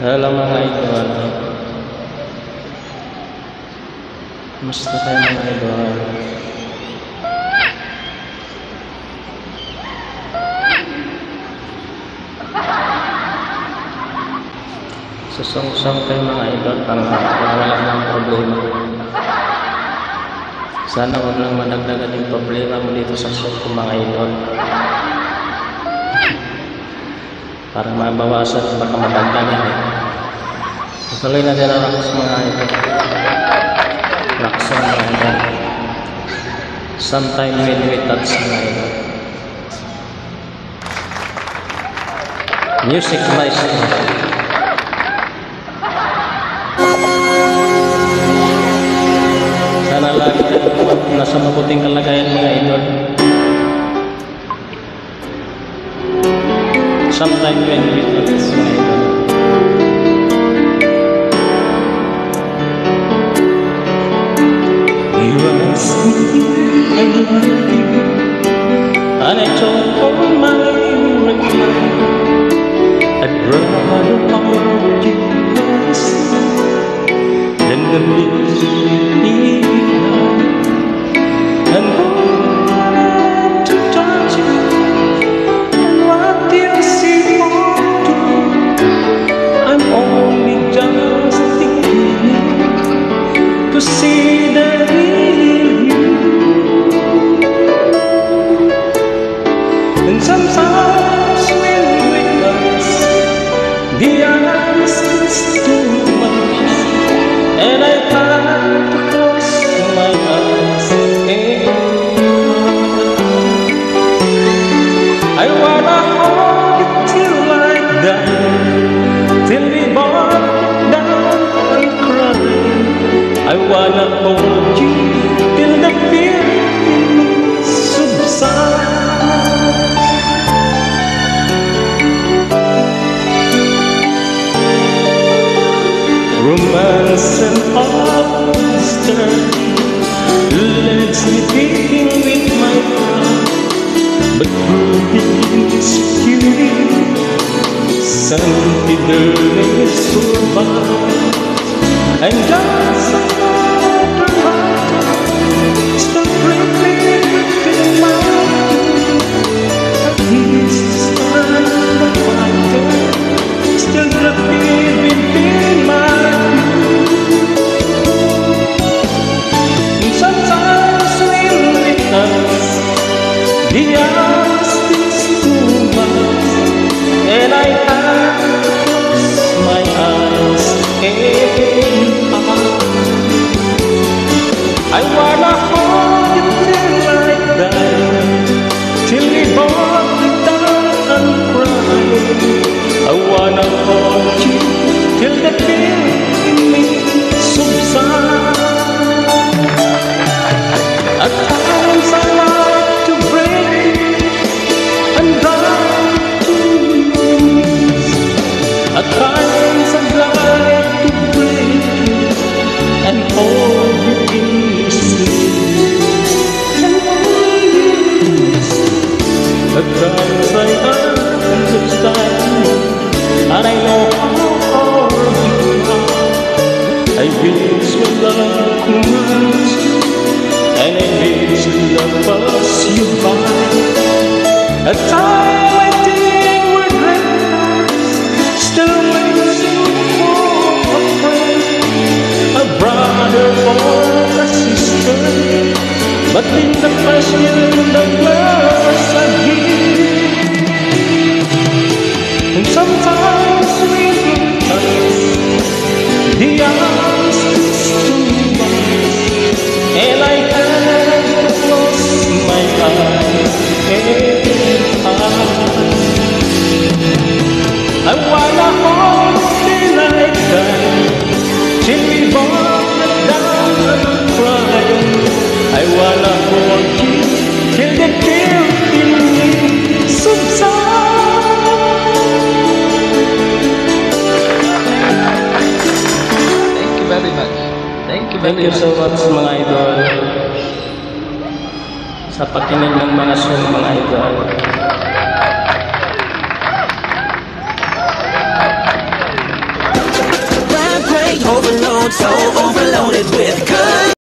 Hello mga idol. Kumusta kayo mga idol? Susong-song kayo mga idol para wala ng problema. Sana huwag lang madagdagan yung problema mo dito sa ko mga idol para mabawasan baka matanda eh. na eh. Tuloy natin ang lakas mga ito. Lakas mga ito. Sometime midway touch mga ito. Music maestro. Sana lagi nasa mabuting kalagayan. Sometime when we. You me I love you And I told all my reply I'd rather hold you close Than the the ice is too much, and I have to close my eyes. I wanna hold you till I die, till we both down and cry. I wanna hold you till the fear Romance and holster leads me with my heart, but growing insecurity, something there is survive. And just cry. I wanna till the fear in. At times I like to break and to lose. At times like to break and hold you in sleep. And hold you in sleep. At times I could match you, and I wish love pass you by. At time I think we're still waiting for a friend a brother or a sister. But in the question, the words are here. And sometimes we the ice Thank you so much mga idol sa pakinig ng mga song mga idol. Overload, so overloaded with good